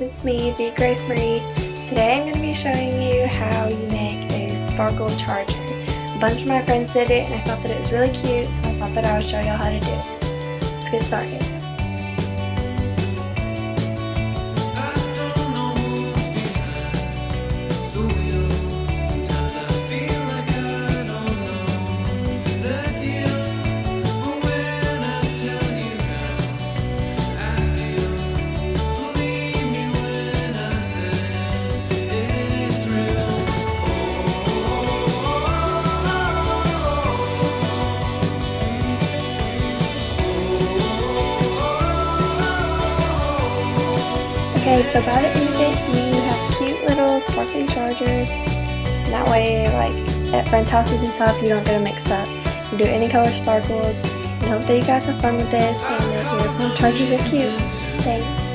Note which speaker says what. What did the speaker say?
Speaker 1: it's me, the Grace Marie. Today I'm going to be showing you how you make a sparkle charger. A bunch of my friends did it and I thought that it was really cute, so I thought that I would show y'all how to do it. Let's get started. Okay, so by the end of it, you have cute little sparkly charger. That way, like, at friends' houses and stuff, you don't get them mixed up. You do any color sparkles. I hope that you guys have fun with this and that your phone chargers are cute. Thanks.